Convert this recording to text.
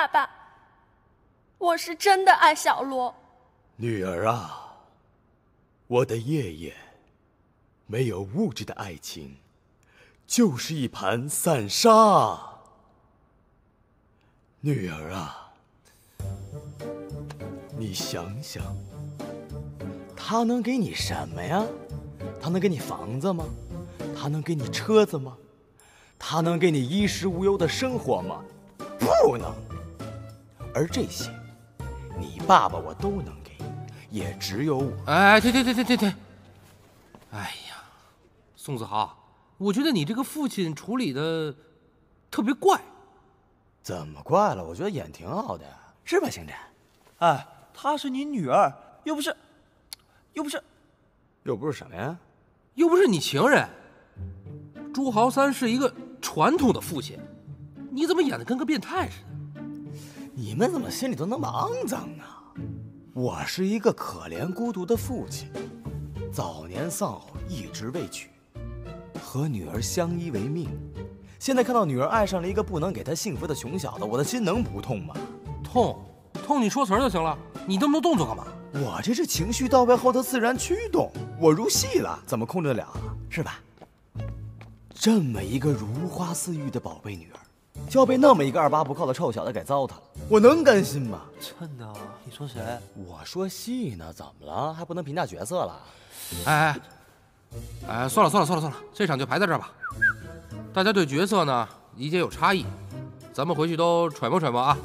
爸爸，我是真的爱小罗。女儿啊，我的爷爷，没有物质的爱情，就是一盘散沙。女儿啊，你想想，他能给你什么呀？他能给你房子吗？他能给你车子吗？他能给你衣食无忧的生活吗？不能。而这些，你爸爸我都能给，也只有我。哎，停停停停停停！哎呀，宋子豪，我觉得你这个父亲处理的特别怪。怎么怪了？我觉得演挺好的呀，是吧，星辰？哎，她是你女儿，又不是，又不是，又不是什么呀？又不是你情人。朱豪三是一个传统的父亲，你怎么演的跟个变态似的？你们怎么心里都那么肮脏呢？我是一个可怜孤独的父亲，早年丧偶，一直未娶，和女儿相依为命。现在看到女儿爱上了一个不能给她幸福的穷小子，我的心能不痛吗？痛，痛！你说词儿就行了，你那么多动作干嘛？我这是情绪到位后的自然驱动，我入戏了，怎么控制得了啊？是吧？这么一个如花似玉的宝贝女儿，就要被那么一个二八不靠的臭小子给糟蹋了，我能甘心吗？真的？你说谁？我说戏呢，怎么了？还不能评价角色了？哎哎，哎，算了算了算了算了，这场就排在这儿吧。大家对角色呢理解有差异，咱们回去都揣摩揣摩啊。